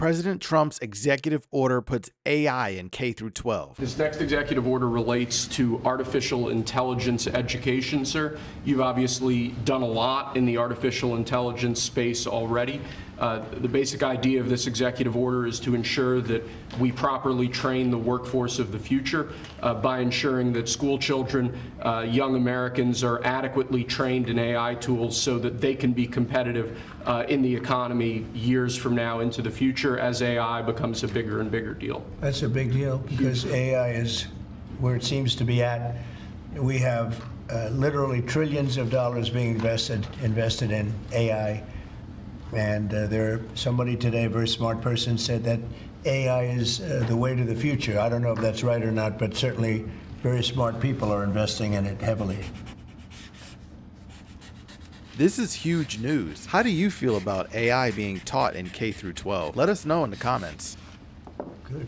President Trump's executive order puts AI in K through 12. This next executive order relates to artificial intelligence education, sir. You've obviously done a lot in the artificial intelligence space already. Uh, the basic idea of this executive order is to ensure that we properly train the workforce of the future uh, by ensuring that school children, uh, young Americans are adequately trained in AI tools so that they can be competitive uh, in the economy years from now into the future as AI becomes a bigger and bigger deal. That's a big deal because AI is where it seems to be at. We have uh, literally trillions of dollars being invested invested in AI, and uh, there somebody today, a very smart person, said that AI is uh, the way to the future. I don't know if that's right or not, but certainly very smart people are investing in it heavily. This is huge news. How do you feel about AI being taught in K through 12? Let us know in the comments. Good.